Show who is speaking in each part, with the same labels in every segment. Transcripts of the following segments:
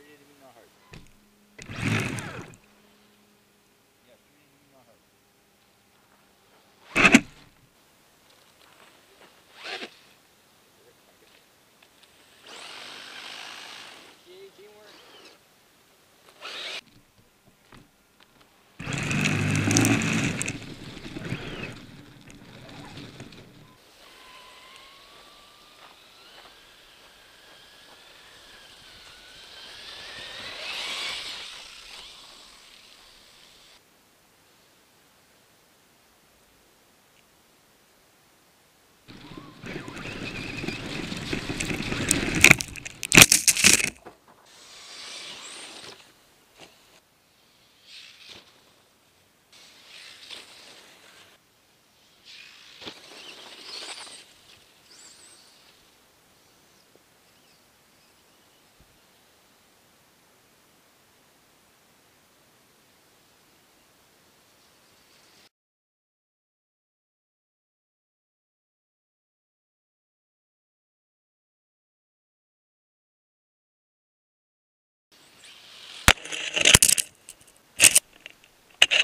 Speaker 1: They didn't even know her.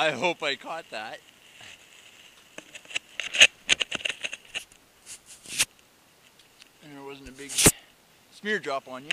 Speaker 1: I hope I caught that. And there wasn't a big smear drop on you.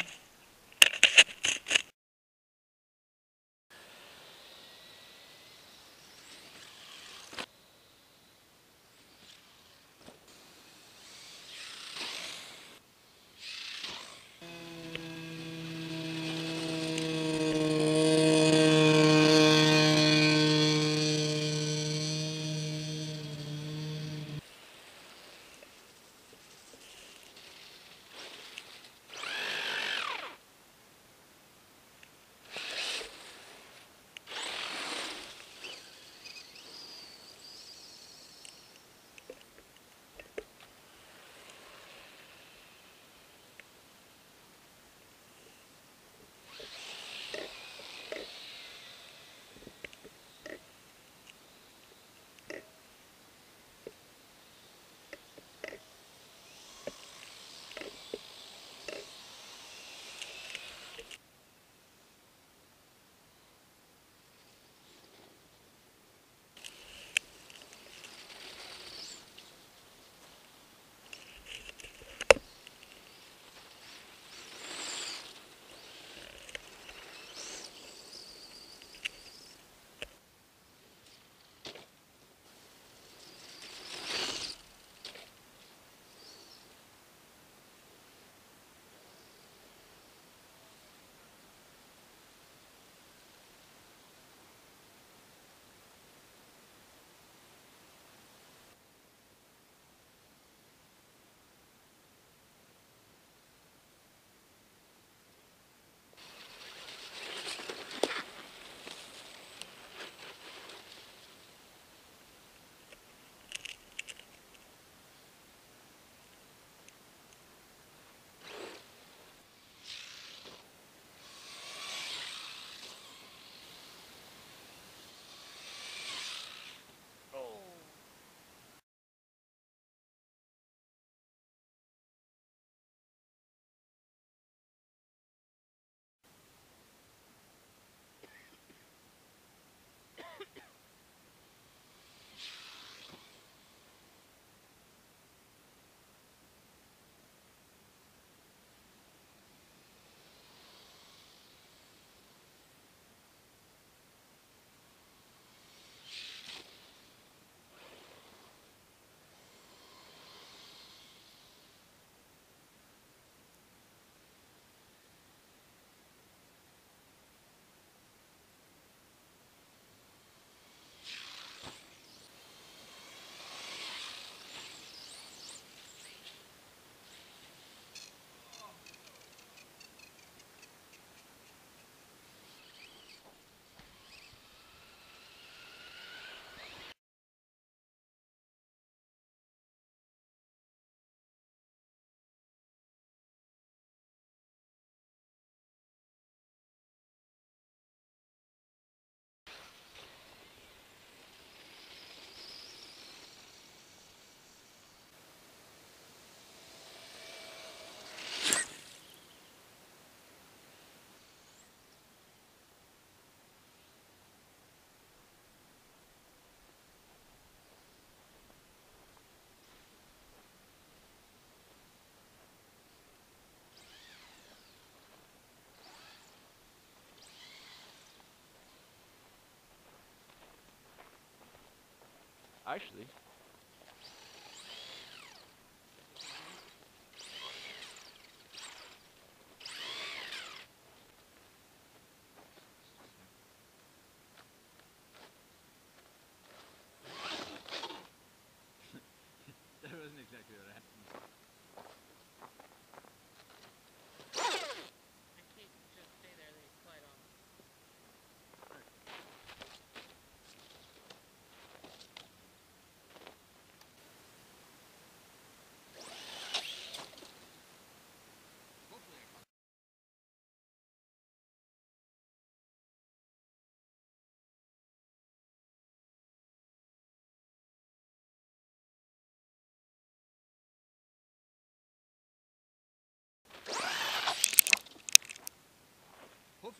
Speaker 1: Actually,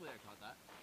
Speaker 1: Hopefully I caught that.